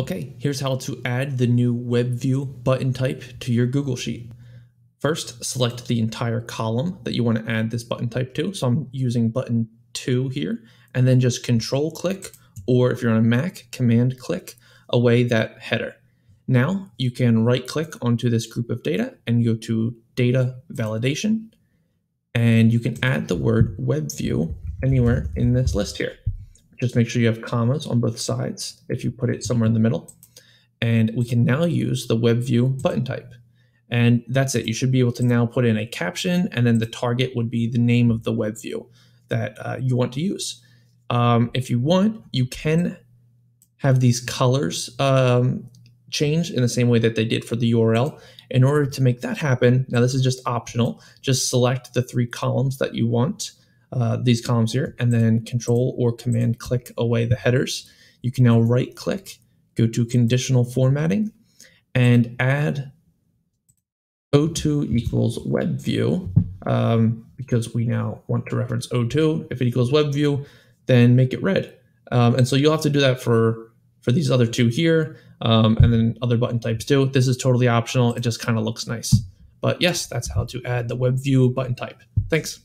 Okay, here's how to add the new web view button type to your Google Sheet. First, select the entire column that you want to add this button type to. So I'm using button 2 here, and then just control click, or if you're on a Mac, command click away that header. Now you can right click onto this group of data and go to data validation, and you can add the word web view anywhere in this list here. Just make sure you have commas on both sides if you put it somewhere in the middle. And we can now use the web view button type. And that's it. You should be able to now put in a caption, and then the target would be the name of the web view that uh, you want to use. Um, if you want, you can have these colors um, change in the same way that they did for the URL. In order to make that happen, now this is just optional, just select the three columns that you want uh, these columns here and then control or command click away the headers. You can now right click, go to conditional formatting and add O2 equals web view um, because we now want to reference O2. If it equals web view, then make it red. Um, and so you'll have to do that for, for these other two here um, and then other button types too. This is totally optional. It just kind of looks nice. But yes, that's how to add the web view button type. Thanks.